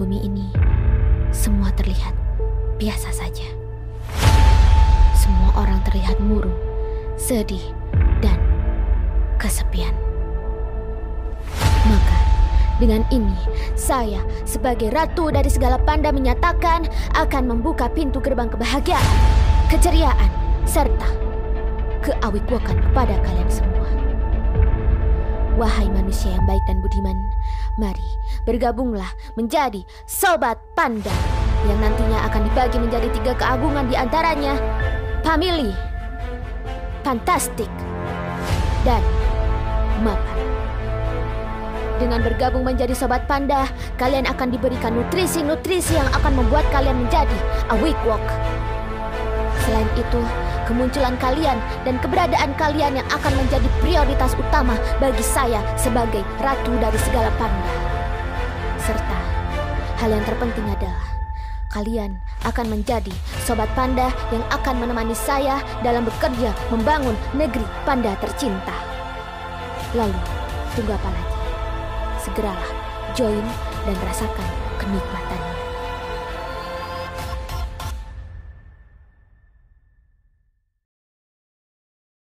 bumi ini, semua terlihat biasa saja. Semua orang terlihat murung, sedih, dan kesepian. Maka, dengan ini, saya sebagai ratu dari segala panda menyatakan akan membuka pintu gerbang kebahagiaan, keceriaan, serta keawikwakan kepada kalian semua. Wahai manusia yang baik dan budiman, bergabunglah menjadi Sobat Panda yang nantinya akan dibagi menjadi tiga keagungan di antaranya Family, Fantastic, dan Mapan. Dengan bergabung menjadi Sobat Panda, kalian akan diberikan nutrisi-nutrisi yang akan membuat kalian menjadi a weak walk. Selain itu, kemunculan kalian dan keberadaan kalian yang akan menjadi prioritas utama bagi saya sebagai ratu dari segala panda. Serta, hal yang terpenting adalah kalian akan menjadi sobat panda yang akan menemani saya dalam bekerja membangun negeri panda tercinta. Lalu, tunggu apa lagi? Segeralah join dan rasakan kenikmatannya.